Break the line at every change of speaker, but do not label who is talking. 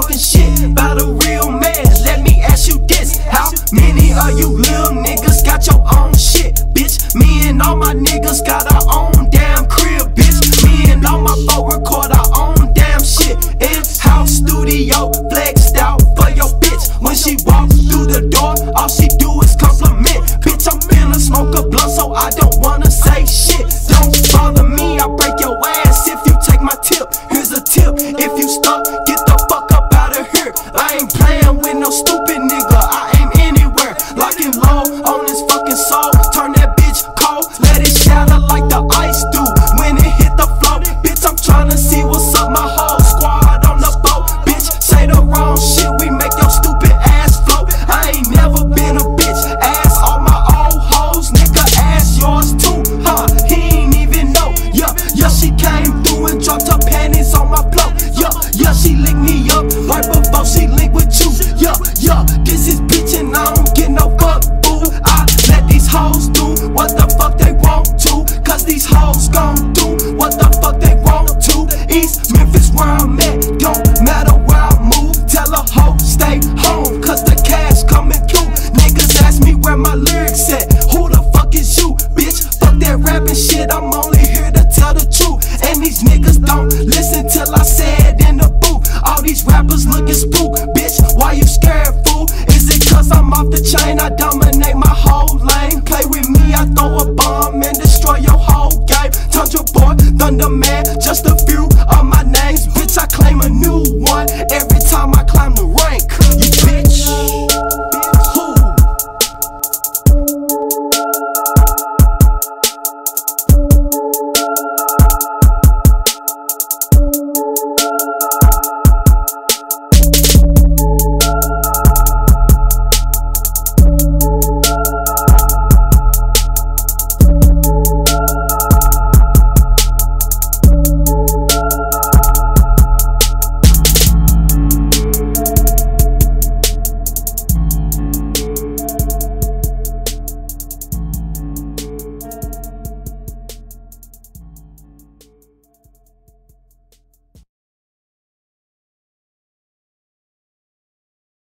talking shit about a real man. Let me ask you this How many of you little niggas got your own shit? Bitch, me and all my niggas got our my lyrics at? Who the fuck is you, bitch? Fuck that rapping shit, I'm only here to tell the truth. And these niggas don't listen till I say it in the booth. All these rappers looking spook, bitch. Why you scared, fool? Is it cause I'm off the chain? I dominate my whole lane. Play with me, I throw a bomb and destroy your whole game. Tundra boy, Thunder Man, just a few of my names. Bitch, I claim a new one every